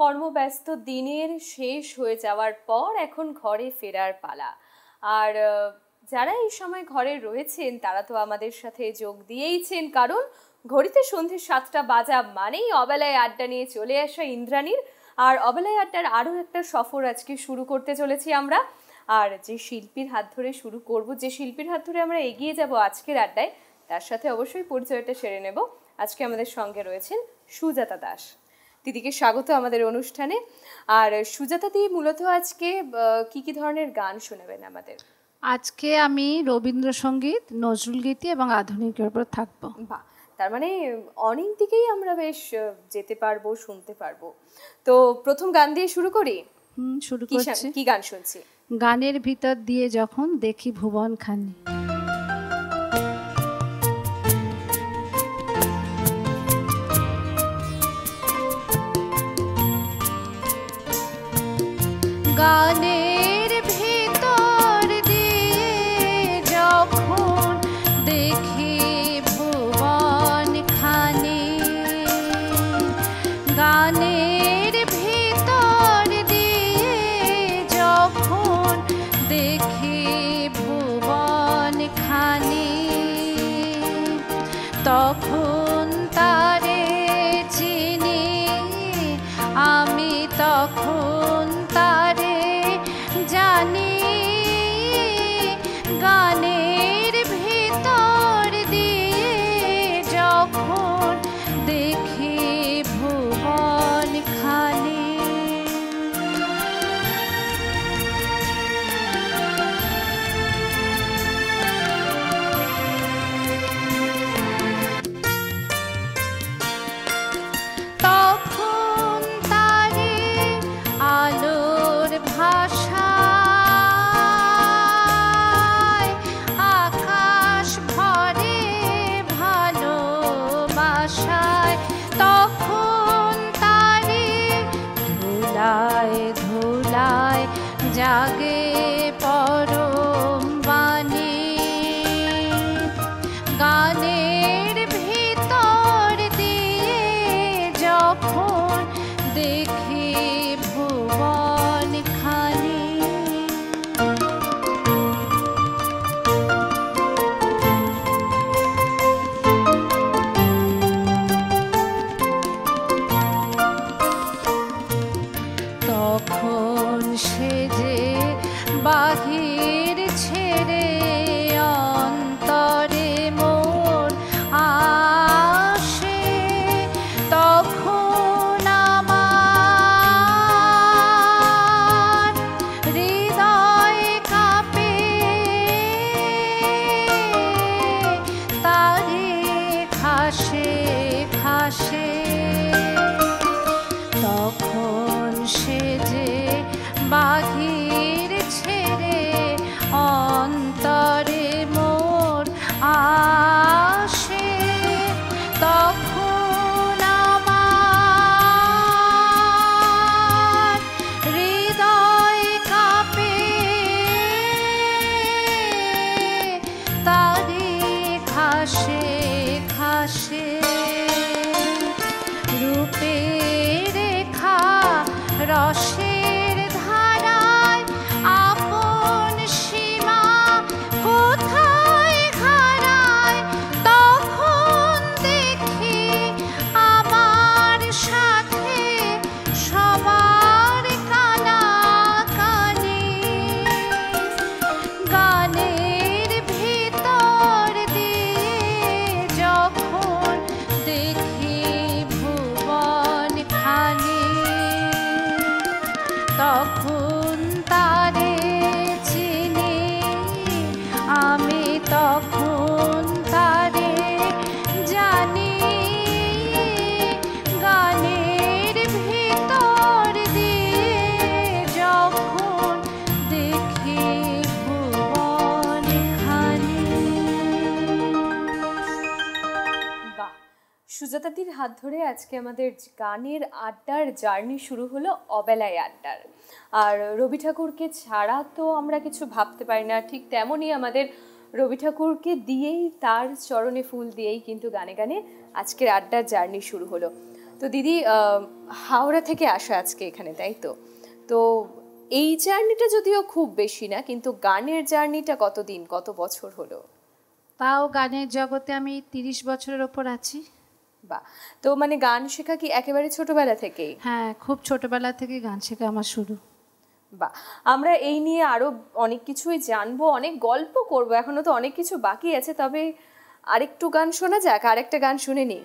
কর্মব্যস্ত দিনের শেষ হয়ে যাওয়ার পর এখন ঘরে ফেরার পালা। আর যারা এই সময় ঘরে রয়েছেন, তারা তো আমাদের সাথে যোগ দিয়েইছেন। কারণ, ঘড়িতে সন্ধে সাতটা বাজা মানেই অবেলায় আড্ডা নিয়ে চলে আসা ইন্দ্রাণীর আর অবেলায় আড্ডার আরও একটা সফর আজকে শুরু করতে চলেছি আমরা। আর যে শিল্পীর হাত ধরে শুরু করব, যে শিল্পীর হাত ধরে আমরা এগিয়ে যাব আজকের আড্ডায়, তার সাথে অবশ্যই পরিচয়টা সেরে নেব। আজকে আমাদের সঙ্গে রয়েছেন সুজাতা দাস। দিদিকে স্বাগত আমাদের অনুষ্ঠানে। আর সুজাতা দি মূলত আজকে কি কি ধরনের গান শোনাবেন আমাদের? আজকে আমি রবীন্দ্রসঙ্গীত নজরুল গীতি এবং আধুনিকের উপর থাকব। বাহ! তার মানে অনেক দিকেই আমরা বেশ যেতে পারব শুনতে পারব। তো প্রথম গান দিয়ে শুরু করি? শুরু করছি। কি গান শুনছি? গানের ভিতর দিয়ে যখন দেখি ভুবন খানি গানের হাত ধরে আজকে আমাদের গানের আড্ডার জার্নি শুরু হলো অবেলায় আড্ডার। আর রবি ঠাকুরকে ছাড়া তো আমরা কিছু ভাবতে পারি না, ঠিক তেমনই আমাদের রবি ঠাকুরকে দিয়েই, তার চরণে ফুল দিয়েই কিন্তু গানে গানে আজকের আড্ডার জার্নি শুরু হলো। তো দিদি হাওড়া থেকে আসা আজকে এখানে, তাই তো? তো এই জার্নিটা যদিও খুব বেশি না, কিন্তু গানের জার্নিটা কতদিন, কত বছর হলো? তাও গানের জগতে আমি তিরিশ বছরের ওপর আছি। বা তো মানে গান শেখা কি একেবারে ছোটবেলা থেকেই? হ্যাঁ খুব ছোটবেলা থেকে গান শেখা আমার শুরু। বা আমরা এই নিয়ে আরও অনেক কিছুই জানব অনেক গল্প করব এখনও তো অনেক কিছু বাকি আছে তবে আরেকটু গান শোনা যাক আরেকটা গান শুনে নিই।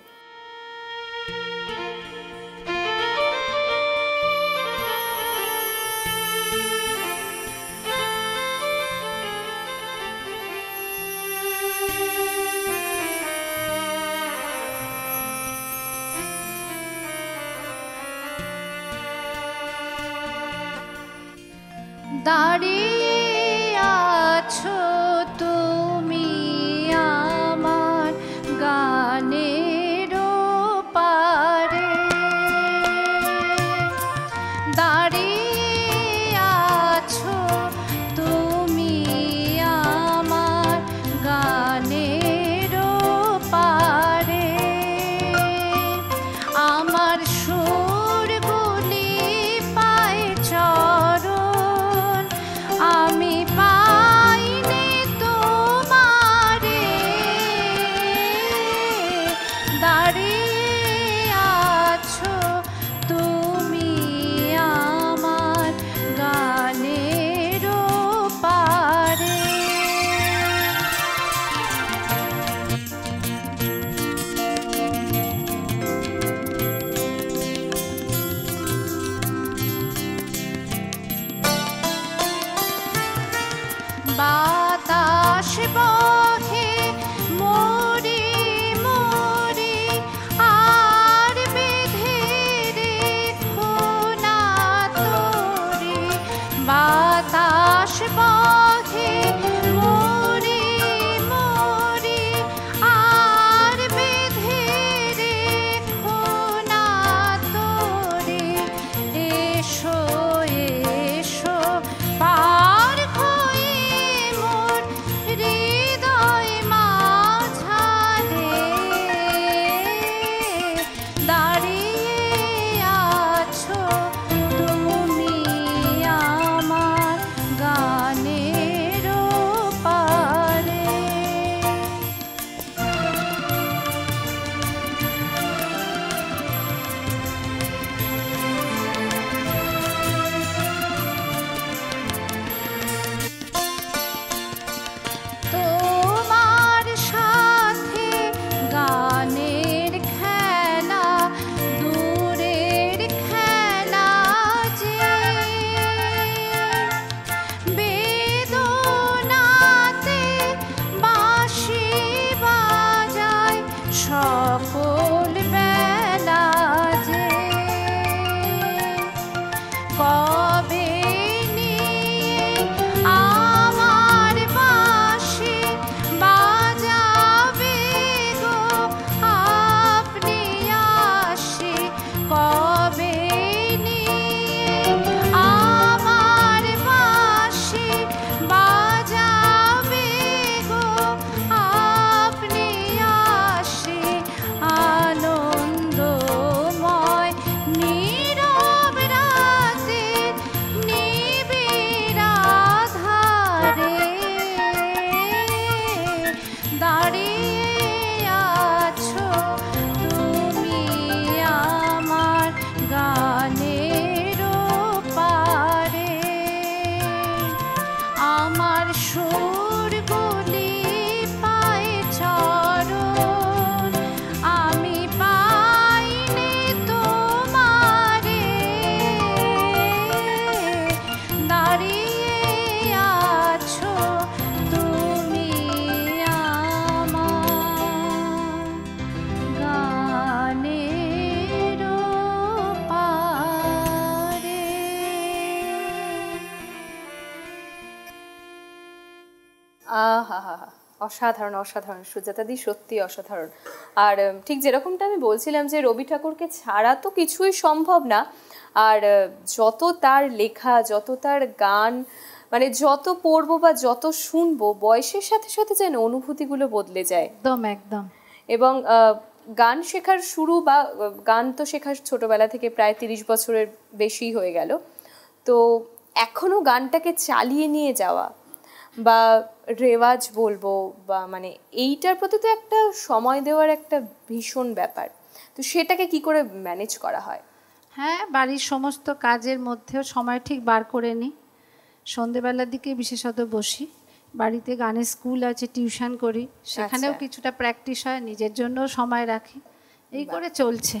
অসাধারণ অসাধারণ সুজাতাদি সত্যি অসাধারণ। আর ঠিক যেরকমটা আমি বলছিলাম যে রবি ঠাকুরকে ছাড়া তো কিছুই সম্ভব না। আর যত তার লেখা যত তার গান মানে যত পড়ব বা যত শুনব বয়সের সাথে সাথে যেন অনুভূতিগুলো বদলে যায়। একদম একদম। এবং গান শেখার শুরু বা গান তো শেখার ছোটবেলা থেকে প্রায় তিরিশ বছরের বেশি হয়ে গেল। তো এখনও গানটাকে চালিয়ে নিয়ে যাওয়া বা রেওয়াজ বলব বা মানে এইটার প্রতি তো একটা সময় দেওয়ার একটা ভীষণ ব্যাপার। তো সেটাকে কি করে ম্যানেজ করা হয়? হ্যাঁ বাড়ির সমস্ত কাজের মধ্যেও সময় ঠিক বার করে নিই। সন্ধেবেলার দিকে বিশেষত বসি। বাড়িতে গানের স্কুল আছে টিউশন করি। সেখানেও আচ্ছা। কিছুটা প্র্যাকটিস হয় নিজের জন্য সময় রাখি। এই করে চলছে।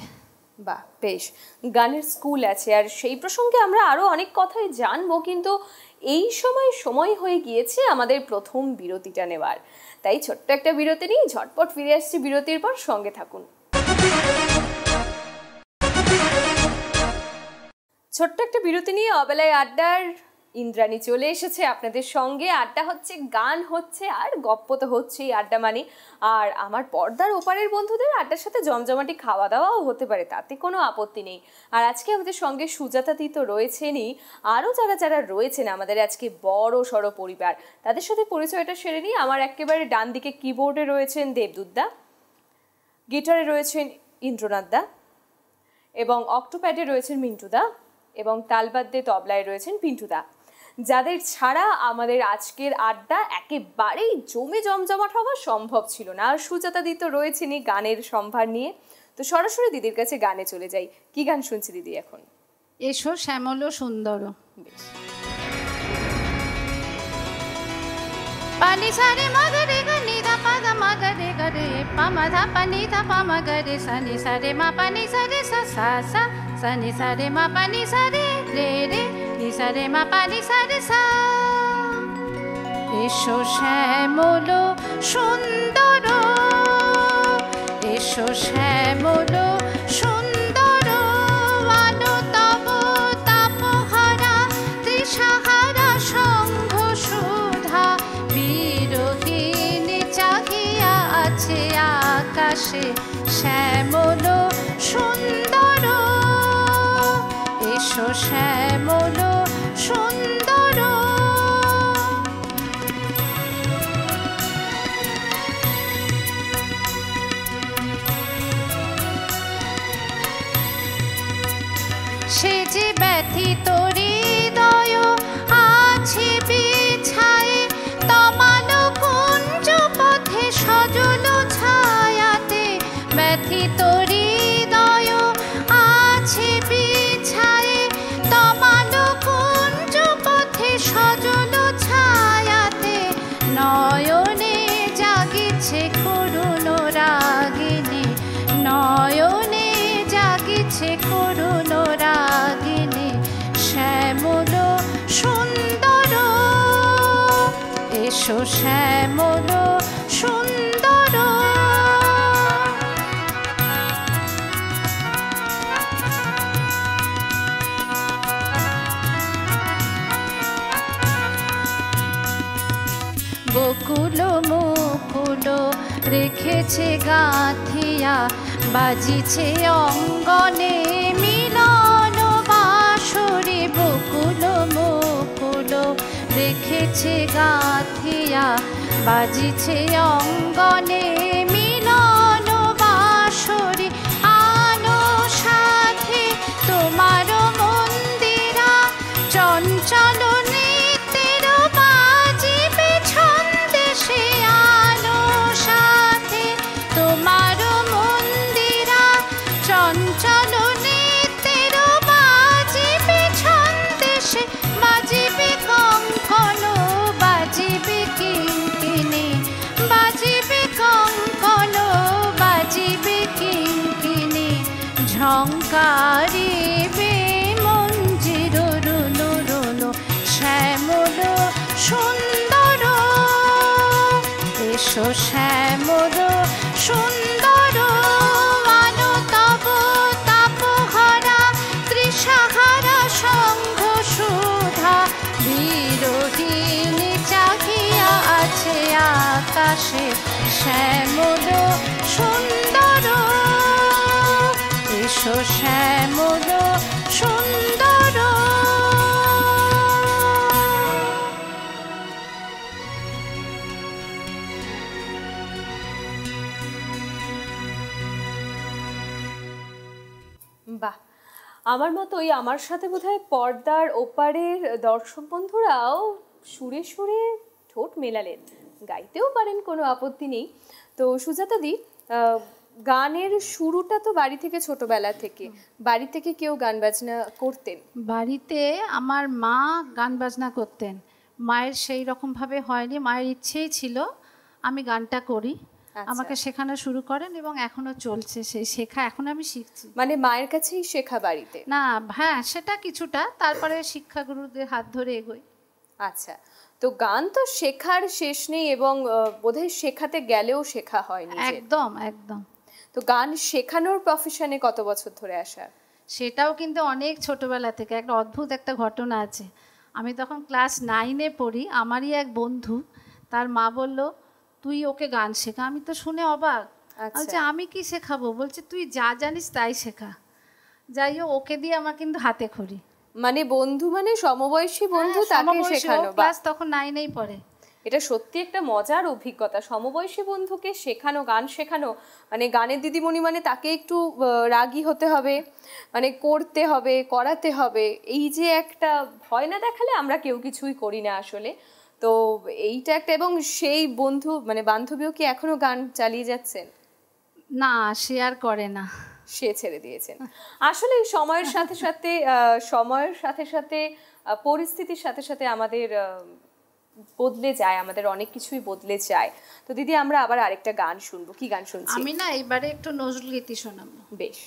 বাহ বেশ। গানের স্কুল আছে। আর সেই প্রসঙ্গে আমরা আরও অনেক কথাই জানব কিন্তু এই সময় সময় হয়ে গিয়েছে আমাদের প্রথম বিরতিটা নেওয়ার। তাই ছোট্ট একটা বিরতি নিয়ে ঝটপট ফিরে আসছি বিরতির পর সঙ্গে থাকুন। ছোট্ট একটা বিরতি নিয়ে অবেলায় আড্ডার ইন্দ্রাণী চলে এসেছে আপনাদের সঙ্গে। আড্ডা হচ্ছে, গান হচ্ছে আর গপ্প তো হচ্ছেই আড্ডা মানে আর আমার পর্দার ওপারের বন্ধুদের আড্ডার সাথে জমজমাটি খাওয়া দাওয়াও হতে পারে, তাতে কোনো আপত্তি নেই। আর আজকে আমাদের সঙ্গে সুজাতা দি তো রয়েছেনই। আরও যারা যারা রয়েছেন আমাদের আজকে বড় সড়ো পরিবার, তাদের সাথে পরিচয়টা সেরে নিই। আমার একেবারে ডান দিকে কিবোর্ডে রয়েছেন দেবদুদ্দা গিটারে রয়েছেন ইন্দ্রনাথ দা এবং অক্টোপ্যাডে রয়েছেন মিন্টুদা এবং তালবাদ্যে তবলায় রয়েছেন পিন্টুদা। যাদের ছাড়া আমাদের আজকের আড্ডা একেবারেই জমে জমজমাট হওয়া সম্ভব ছিল না। আর সুজাতা দি তো রয়েছেনই গানের সম্ভার নিয়ে। তো সরাসরি দিদির কাছে গানে চলে যাই। কি গান শুনছি দিদি এখন? এসো শ্যামল সুন্দর। বেশ। পানি সারে মগরে গনি দা মগরে গরে পামা ধা পানি ধা পামা গরে সানি সারে মা পানি সারে সা সা সা সানি সারে মা পানি সারে রে রে। নি সারে মা পানি সারে সা। এসো শ্যামল সুন্দর। এসো শ্যামল সুন্দর। আলো তব তাপহারা তৃষাহারা সঙ্ঘ সুধা। বিরোহিণী চাহিয়া আছে আকাশে শ্যামল সুন্দর। এসো শ্যামল সুন্দর শ্যামল সুন্দর বকুল মুকুল রেখেছে গাঁথিয়া বাজিছে অঙ্গনে মিলন বাসরে বকুল মুকুল রেখেছে গাঁথিয়া বাজিছে অঙ্গনে। আকাশে শ্যামদ সুন্দর। এসো শ্যামদ সুন্দর। আমার আমার মতোই আমার সাথে বোধহয় পর্দার ওপারের দর্শক বন্ধুরাও সুরে সুরে ঠোঁট মেলালেন। গাইতেও পারেন কোনো আপত্তি নেই। তো সুজাতা দি গানের শুরুটা তো বাড়ি থেকে ছোটবেলা থেকে। বাড়ি থেকে কেউ গান বাজনা করতেন? বাড়িতে আমার মা গান বাজনা করতেন। মায়ের সেই রকমভাবে হয়নি মায়ের ইচ্ছেই ছিল আমি গানটা করি। আচ্ছা। আমাকে শেখানো শুরু করেন এবং এখনও চলছে সেই শেখা এখন আমি শিখছি। মানে মায়ের কাছেই শেখা বাড়িতে? না হ্যাঁ সেটা কিছুটা তারপরে শিক্ষাগুরুদের হাত ধরে এগোই। আচ্ছা। তো গান তো শেখার শেষ নেই এবং বোধহয় শেখাতে গেলেও শেখা হয় নিজের একদম একদম। তো গান শেখানোর প্রফেশনে কত বছর ধরে আসা? সেটাও কিন্তু অনেক ছোটবেলা থেকে একটা অদ্ভুত একটা ঘটনা আছে। আমি তখন ক্লাস নাইনে পড়ি আমারই এক বন্ধু তার মা বলল তুই ওকে গান শেখা। আমি তো শুনে অবাক। আচ্ছা। বলছে আমি কি শেখাবো? বলছে তুই যা জানিস তাই শেখা। যাই হোক ওকে দিয়ে আমার কিন্তু হাতে খড়ি। মানে বন্ধু মানে সমবয়সী বন্ধু হ্যাঁ, তাকে শেখানো ক্লাস তখন নাইনেই পড়ে। এটা সত্যি একটা মজার অভিজ্ঞতা। সমবয়সী বন্ধুকে শেখানো গান শেখানো মানে গানের দিদিমণি মানে তাকে একটু রাগী হতে হবে মানে করতে হবে করাতে হবে। এই যে একটা ভয় না দেখালে আমরা কেউ কিছুই করি না আসলে। তো এইটা একটা এবং সেই বন্ধু মানে বান্ধবীও কি এখনও গান চালিয়ে যাচ্ছেন? না সে আর করে না। সে ছেড়ে দিয়েছেন। আসলে সময়ের সাথে সাথে সময়ের সাথে সাথে পরিস্থিতির সাথে সাথে আমাদের বদলে যায় আমাদের অনেক কিছুই বদলে যায়। তো দিদি আমরা আবার আরেকটা গান শুনব। কি গান শুনছি আমি না এবারে একটু নজরুল গীতি শোনাবো। বেশ।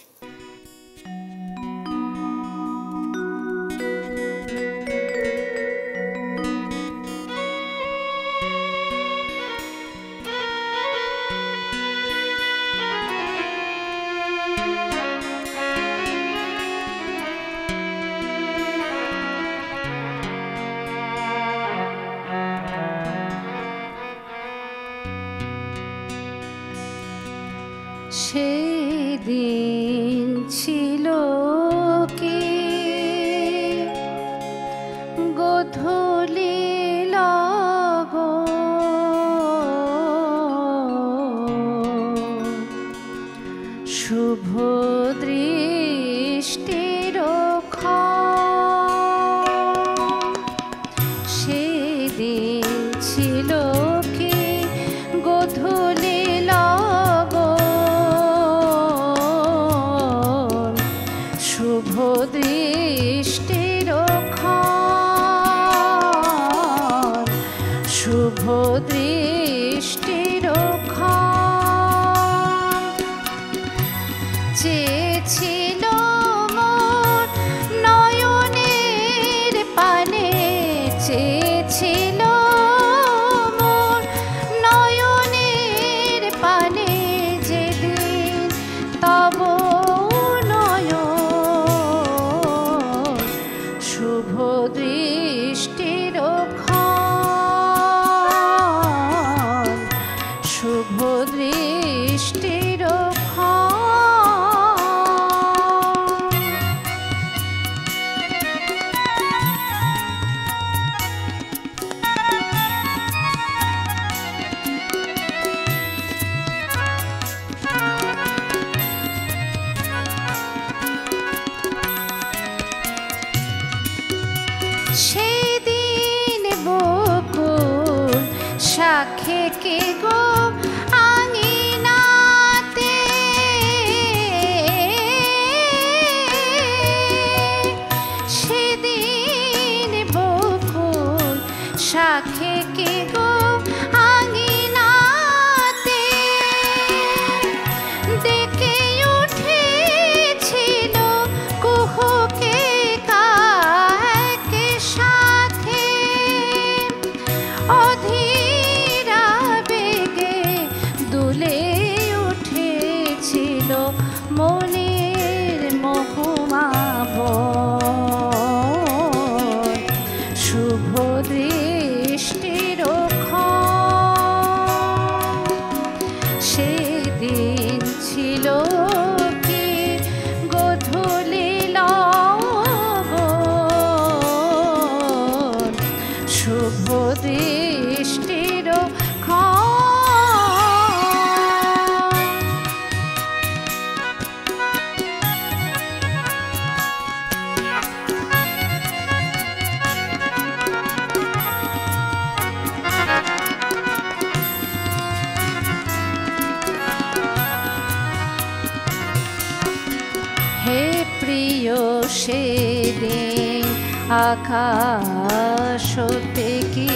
হতে কি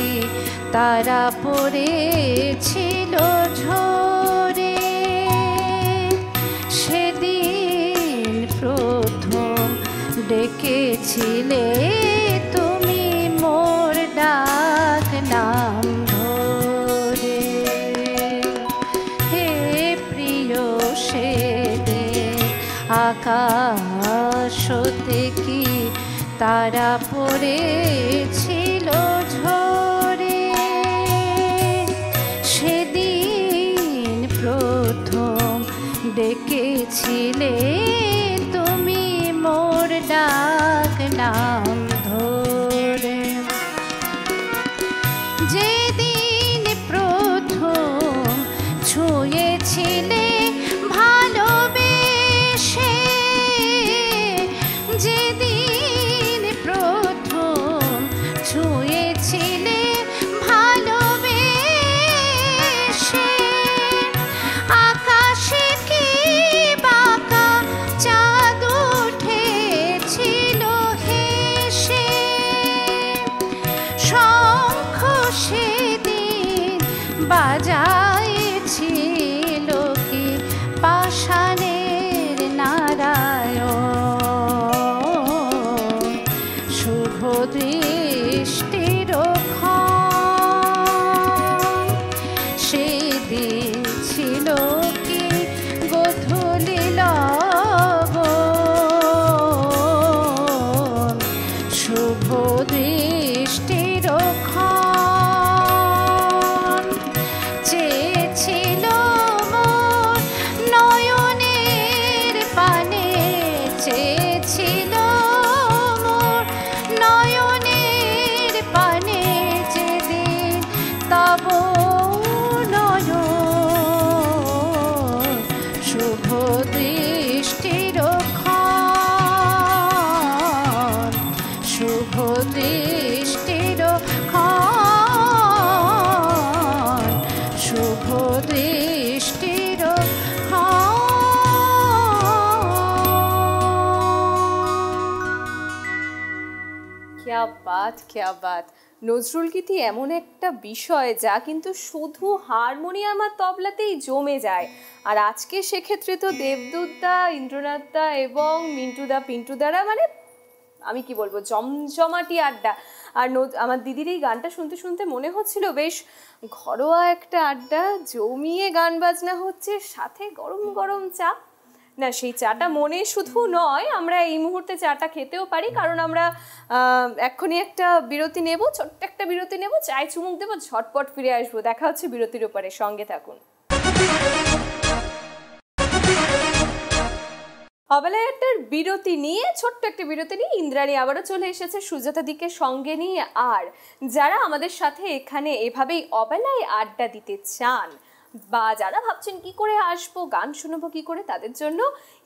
তারা পড়েছিল ঝরে? সেদিন প্রথম ডেকেছিলে তারা পড়েছিল ঝরে সেদিন প্রথম ডেকেছিলে তুমি মোর ডাক নাম বাত ক্যা বাত নজরুল গীতি এমন একটা বিষয় যা কিন্তু শুধু হারমোনিয়াম আর তবলাতেই জমে যায়। আর আজকে সেক্ষেত্রে তো দেবদূতদা, ইন্দ্রনাথদা এবং মিন্টুদা, পিন্টুদারা মানে আমি কি বলব, জমজমাটি আড্ডা। আর আমার দিদির এই গানটা শুনতে শুনতে মনে হচ্ছিল, বেশ ঘরোয়া একটা আড্ডা, জমিয়ে গান বাজনা হচ্ছে, সাথে গরম গরম চা না, সেই চাটা মনে শুধু নয়, আমরা এই মুহূর্তে চাটা খেতেও পারি, কারণ আমরা এক্ষুনি একটা বিরতি নেব, ছোট্ট একটা বিরতি নেব চায় চুমুক দেবো, ঝটপট ফিরে আসব। দেখা হচ্ছে বিরতির উপরে সঙ্গে থাকুন। অবেলায় একটার বিরতি নিয়ে, ছোট্ট একটা বিরতি নিয়ে ইন্দ্রাণী আবারও চলে এসেছে সুজাতা দিকে সঙ্গে নিয়ে। আর যারা আমাদের সাথে এখানে এভাবেই অবেলায় আড্ডা দিতে চান বা যারা ভাবছেন কি করে আসব গান শুনব কি করে তাদের জন্য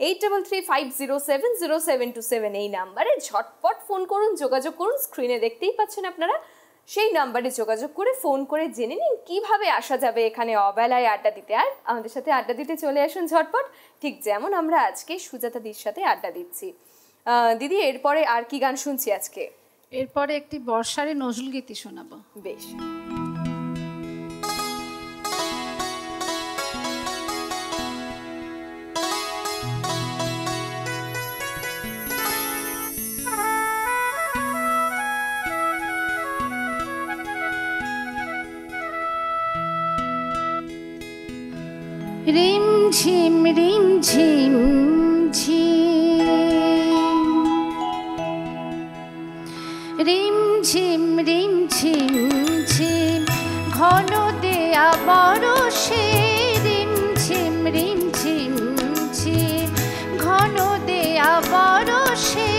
eight double three five zero seven zero seven two seven এই নাম্বারে ঝটপট ফোন করুন যোগাযোগ করুন স্ক্রিনে দেখতেই পাচ্ছেন আপনারা। সেই নাম্বারে যোগাযোগ করে ফোন করে জেনে নিন কীভাবে আসা যাবে এখানে অবেলায় আড্ডা দিতে। আর আমাদের সাথে আড্ডা দিতে চলে আসুন ঝটপট। ঠিক যেমন আমরা আজকে সুজাতা দির সাথে আড্ডা দিচ্ছি। দিদি এরপরে আর কি গান শুনছি আজকে? এরপরে একটি বর্ষারে নজরুল গীতি শোনাবো। বেশ। ঝিম রিম ঝিম ঝিম। রিম ঝিম রিম ঝিম ঝিম। ঘন দেয়া সে রিম ঝিম রিম ঝিম ঝিম। ঘন দেয়া বড় রিম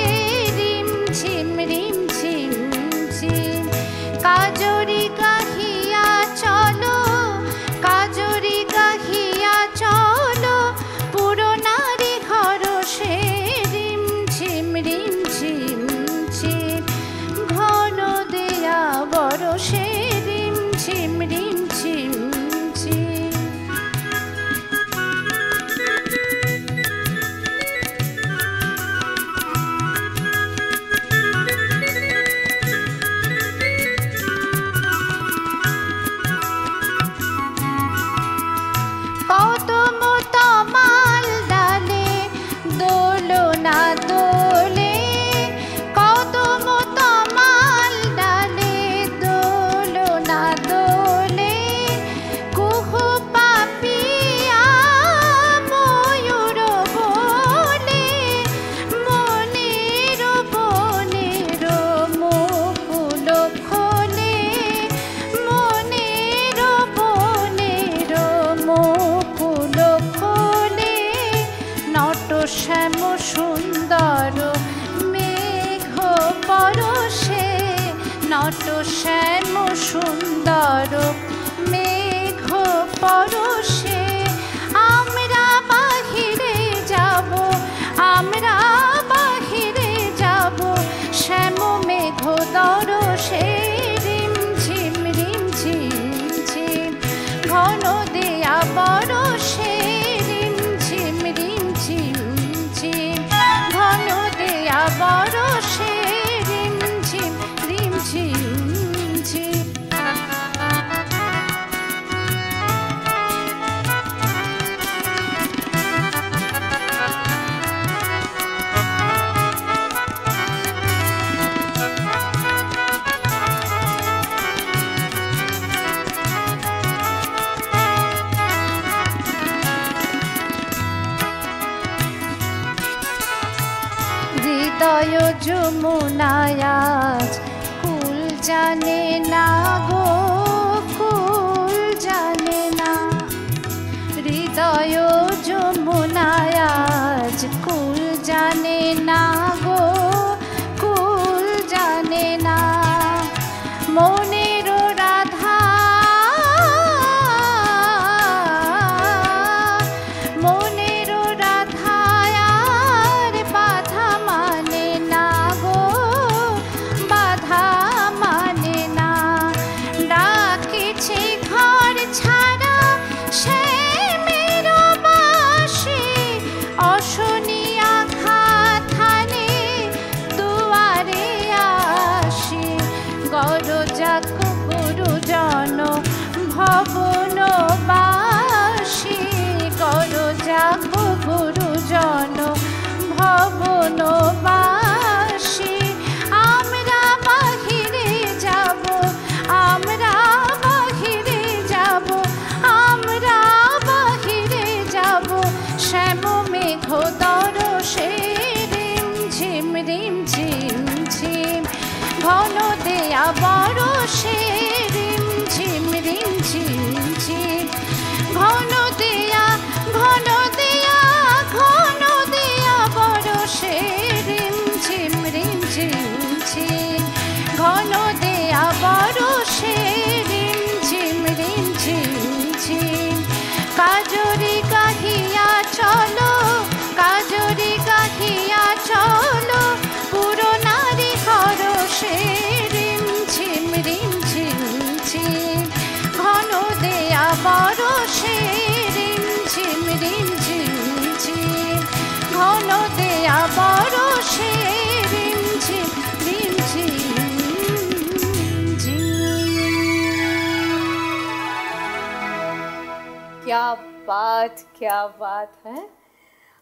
ক্যা বাত ক্যা বাত হ্যাঁ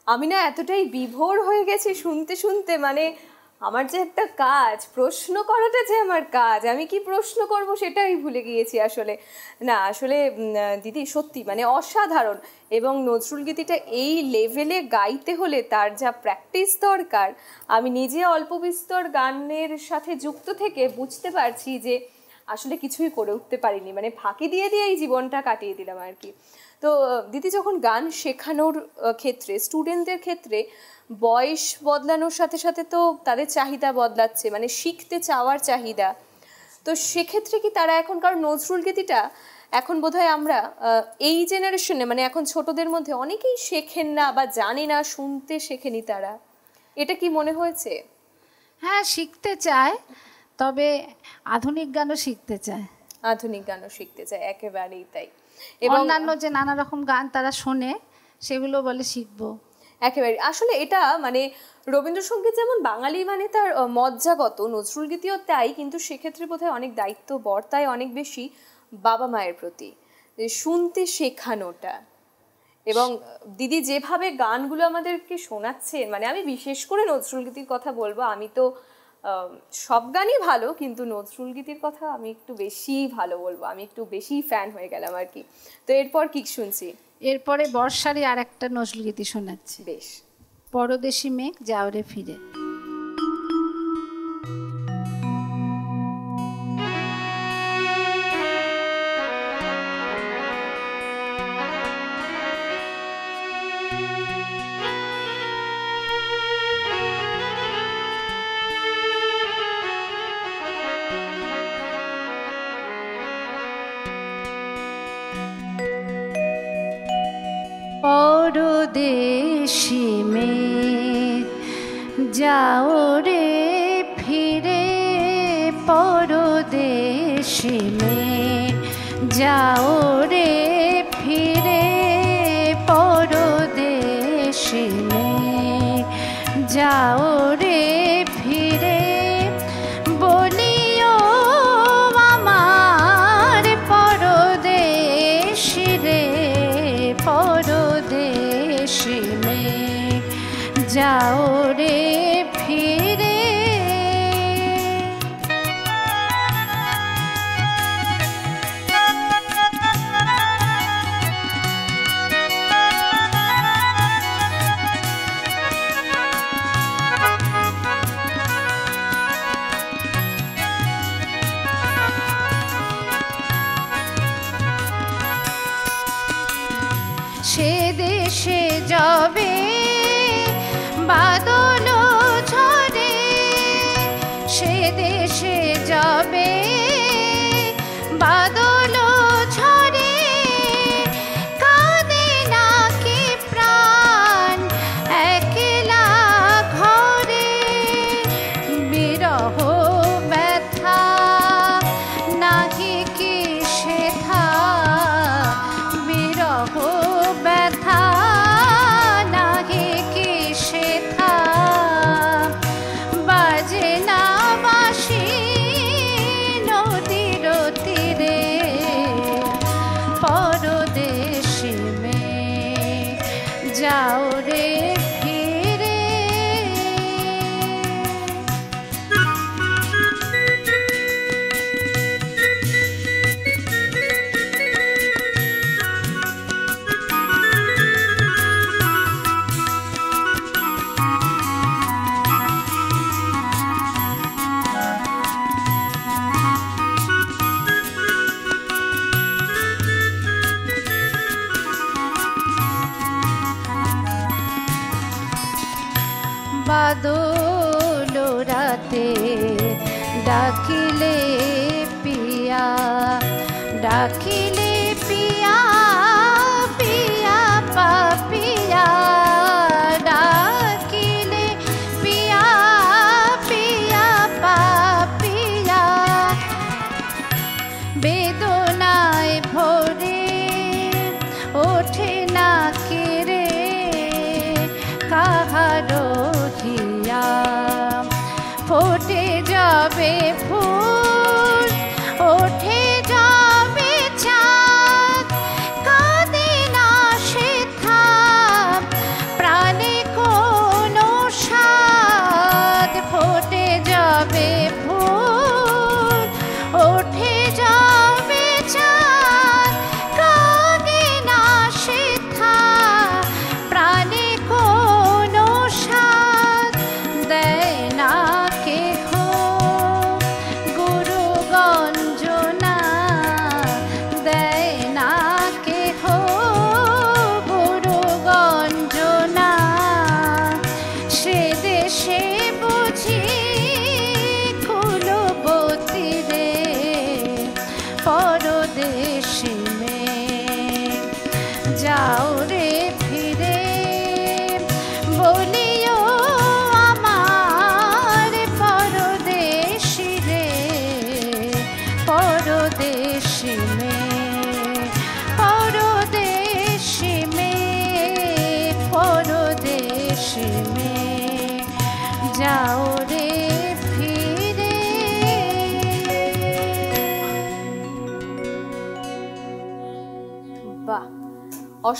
আমি না এতটাই বিভোর হয়ে গেছি শুনতে শুনতে মানে আমার যে একটা কাজ, প্রশ্ন করাটা যে আমার কাজ, আমি কি প্রশ্ন করব সেটাই ভুলে গিয়েছি আসলে। না, আসলে দিদি, সত্যি মানে অসাধারণ। এবং নজরুল গীতিটা এই লেভেলে গাইতে হলে তার যা প্র্যাকটিস দরকার, আমি নিজে অল্প বিস্তর গানের সাথে যুক্ত থেকে বুঝতে পারছি যে আসলে কিছুই করে উঠতে পারিনি। মানে ফাঁকি দিয়ে দিয়েই জীবনটা কাটিয়ে দিলাম আর কি। তো দিদি যখন গান শেখানোর ক্ষেত্রে স্টুডেন্টদের ক্ষেত্রে বয়স বদলানোর সাথে সাথে তো তাদের চাহিদা বদলাচ্ছে মানে শিখতে চাওয়ার চাহিদা তো সেক্ষেত্রে কি তারা এখন কারণ নজরুল গীতিটা এখন বোধহয় আমরা এই জেনারেশনে মানে এখন ছোটদের মধ্যে অনেকেই শেখেন না বা জানে না শুনতে শেখেনি তারা এটা কি মনে হয়েছে? হ্যাঁ শিখতে চায় তবে আধুনিক গানও শিখতে চায়। আধুনিক গানও শিখতে চায় একেবারেই তাই। এবং অন্যান্য যে নানা রকম গান তারা শোনে সেগুলো বলে শিখব। একেবারে। আসলে এটা মানে রবীন্দ্রসঙ্গীত যেমন বাঙালি মানে তার মজ্জাগত নজরুল গীতিও তাই কিন্তু সেক্ষেত্রে বোধহয় অনেক দায়িত্ব বর্তায় অনেক বেশি বাবা মায়ের প্রতি। যে শুনতে শেখানোটা। এবং দিদি যেভাবে গানগুলো আমাদেরকে শোনাচ্ছেন মানে আমি বিশেষ করে নজরুল গীতির কথা বলব আমি তো সব গানই ভালো কিন্তু নজরুল গীতির কথা আমি একটু বেশি ভালো বলব। আমি একটু বেশি ফ্যান হয়ে গেলাম আর কি। তো এরপর কি শুনছি? এরপরে বর্ষারই আর একটা নজরুল গীতি শোনাচ্ছি। বেশ। পরদেশি মেঘ যাওরে ফিরে। দেশি মে যাও রে ফিরে পরদেশি মে যাও রে ফিরে পরদেশি মে যাও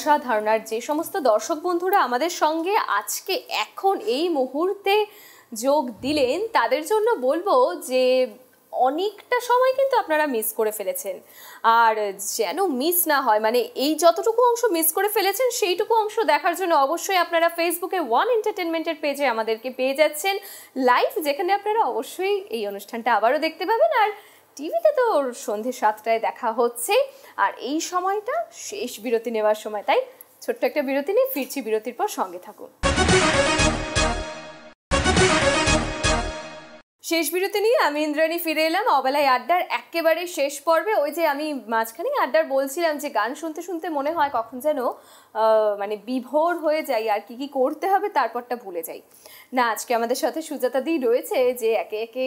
অসাধারণ। ধারণার যে সমস্ত দর্শক বন্ধুরা আমাদের সঙ্গে আজকে এখন এই মুহূর্তে যোগ দিলেন, তাদের জন্য বলব যে অনেকটা সময় কিন্তু আপনারা মিস করে ফেলেছেন। আর যেন মিস না হয় মানে এই যতটুকু অংশ মিস করে ফেলেছেন, সেইটুকু অংশ দেখার জন্য অবশ্যই আপনারা ফেসবুকে ওয়ান এন্টারটেনমেন্টের পেজে আমাদেরকে পেয়ে যাচ্ছেন। লাইভ যেখানে আপনারা অবশ্যই এই অনুষ্ঠানটা আবারও দেখতে পাবেন। আর টিভিতে তো ওর সন্ধে সাতটায় দেখা হচ্ছে। আর এই সময়টা শেষ বিরতি নেওয়ার সময়। তাই ছোট্ট একটা বিরতি নিয়ে ফিরছি বিরতির পর সঙ্গে থাকুন। শেষ বিরতি নিয়ে আমি ইন্দ্রাণী ফিরে এলাম। অবেলায় আড্ডার একেবারে শেষ পর্বে। ওই যে আমি মাঝখানেই আড্ডার বলছিলাম যে, গান শুনতে শুনতে মনে হয় কখন যেন মানে বিভোর হয়ে যাই আর কি কি করতে হবে, তারপরটা ভুলে যাই। না, আজকে আমাদের সাথে সুজাতা দি রয়েছে যে, একে একে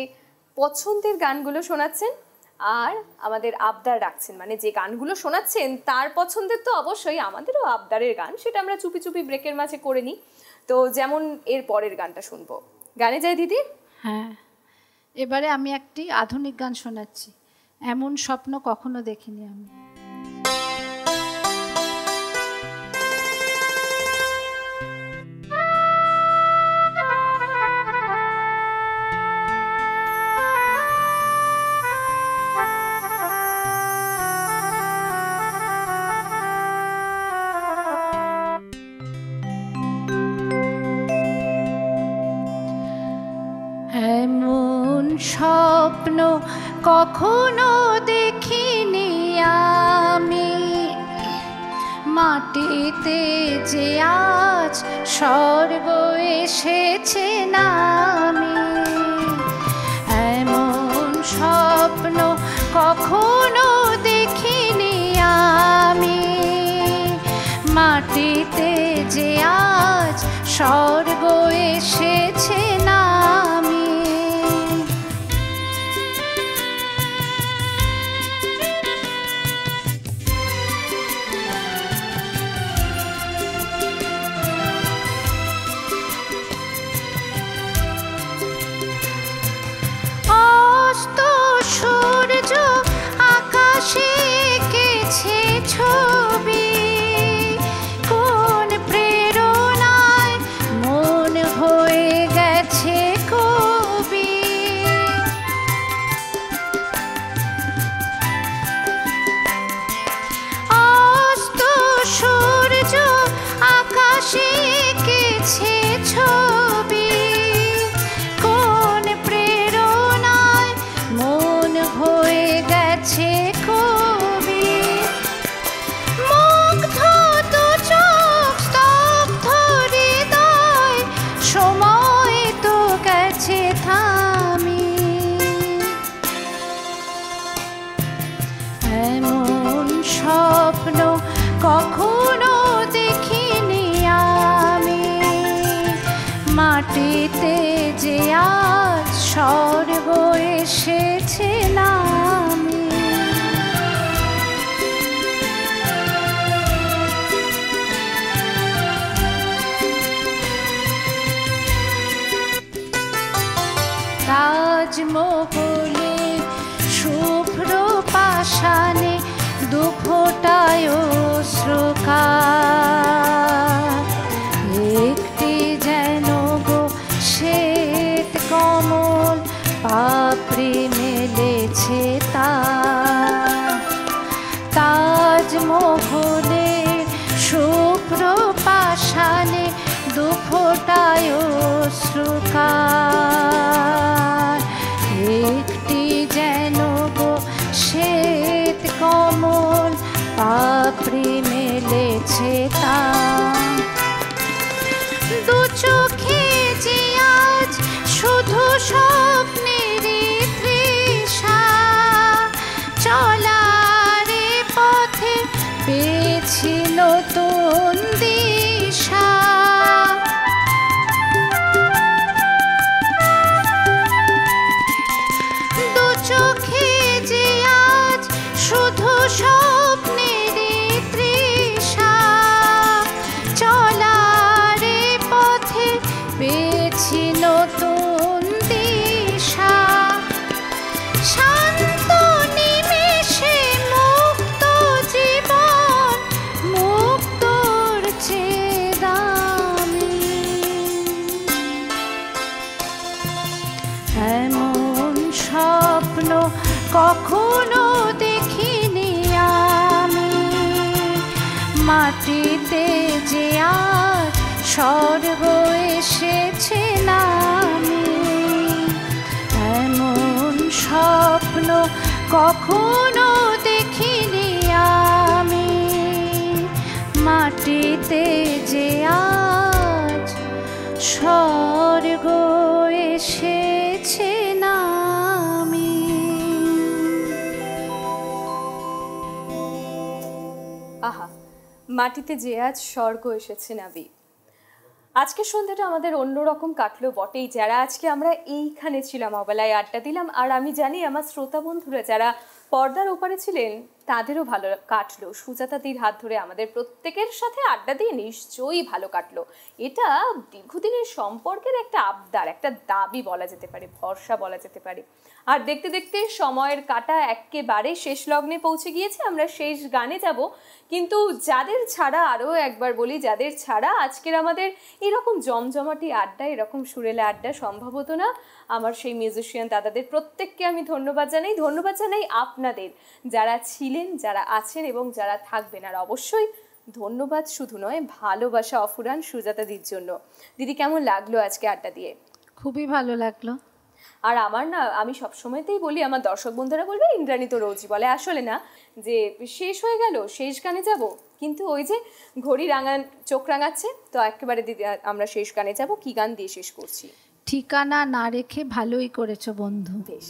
পছন্দের গানগুলো শোনাচ্ছেন আর আমাদের আবদার রাখছেন। মানে যে গানগুলো শোনাচ্ছেন, তার পছন্দের তো অবশ্যই আমাদেরও আবদারের গান, সেটা আমরা চুপি চুপি ব্রেকের মাঝে করে নিই। তো যেমন এর পরের গানটা শুনব। গানে যাই দিদি? হ্যাঁ। এবারে আমি একটি আধুনিক গান শোনাচ্ছি। এমন স্বপ্ন কখনো দেখিনি আমি। কখনো দেখিনি আমি। মাটিতে যে আজ স্বর্গ এসেছে নামি, এমন স্বপ্ন কখনো দেখিনি আমি। মাটিতে যে আজ স্বর্গ এসেছে নামি মাটিতে যে আজ স্বর্গ এসেছে নাবি। আজকে সন্ধ্যাটা আমাদের অন্যরকম কাটলো বটেই। যারা আজকে আমরা এইখানে ছিলাম, অবেলায় আড্ডা দিলাম, আর আমি জানি আমার শ্রোতা বন্ধুরা যারা পর্দার ওপারে ছিলেন তাদেরও ভালো কাটলো। সুজাতাদির হাত ধরে আমাদের প্রত্যেকের সাথে আড্ডা দিয়ে নিশ্চয়ই ভালো কাটলো। এটা দীর্ঘদিনের সম্পর্কের একটা আবদার, একটা দাবি বলা যেতে পারে, ভরসা বলা যেতে পারে। আর দেখতে দেখতে সময়ের কাটা একেবারে শেষ লগ্নে পৌঁছে গিয়েছে, আমরা শেষ গানে যাব। কিন্তু যাদের ছাড়া আরও একবার বলি, যাদের ছাড়া আজকের আমাদের এরকম জমজমাটি আড্ডা, এরকম সুরেলা আড্ডা সম্ভব হতো না। আমার সেই মিউজিশিয়ান দাদাদের প্রত্যেককে আমি ধন্যবাদ জানাই। ধন্যবাদ জানাই আপনাদের, যারা ছিলেন যারা আছেন এবং যারা থাকবেন। আর অবশ্যই ধন্যবাদ শুধু নয় ভালোবাসা অফুরান সুজাতাদির জন্য। দিদি কেমন লাগল আজকে আড্ডা দিয়ে? খুবই ভালো লাগল। আর আমার না আমি সবসময়তেই বলি আমার দর্শক বন্ধুরা বলবে ইন্দ্রাণী তো রোজই বলে আসলে না যে শেষ হয়ে গেল শেষ গানে যাব কিন্তু ওই যে ঘড়ি রাঙান চোখ রাঙাচ্ছে তো একেবারে দিদি আমরা শেষ গানে যাব কি গান দিয়ে শেষ করছি? ঠিকানা না রেখে ভালোই করেছ বন্ধু। বেশ।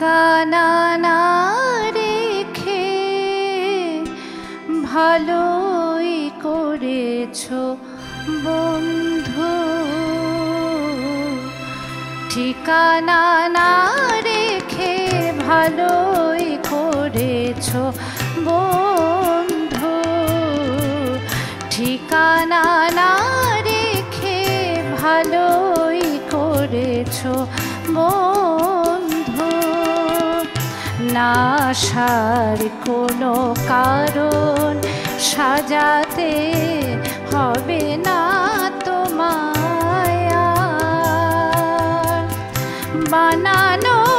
ঠিকানা না রেখে ভালোই করেছ বন্ধু। ঠিকানা না রেখে ভালোই করেছ বন্ধু। ঠিকানা না রেখে ভালোই করেছ না আসার কোনো কারণ সাজাতে হবে না তোমায়। বানানো